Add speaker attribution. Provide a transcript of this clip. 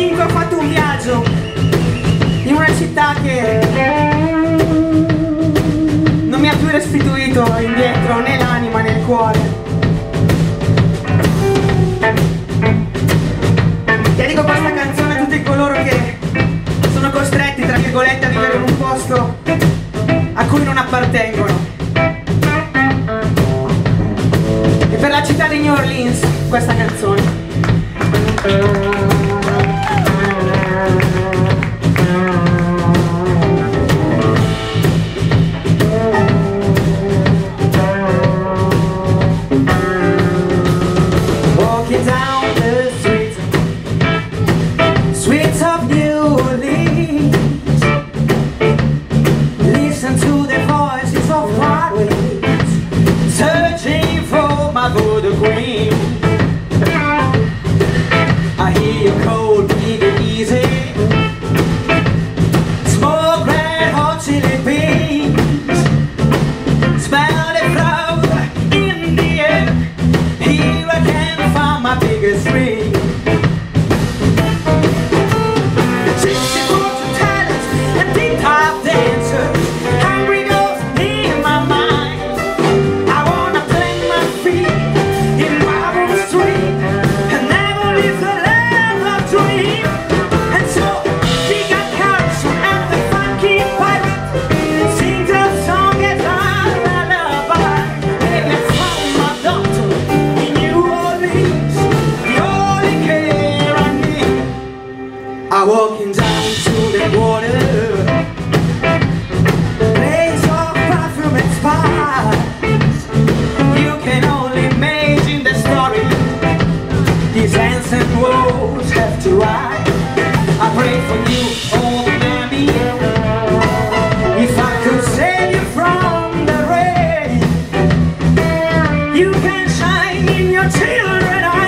Speaker 1: 95 ho fatto un viaggio in una città che non mi ha più restituito indietro né l'anima né il cuore. Dedico questa canzone a tutti coloro che sono costretti, tra virgolette, a vivere in un posto a cui non appartengono. E per la città di New Orleans questa canzone. get down. I pray for you, oh, old mammy. If I could save you from the rain, you can shine in your children's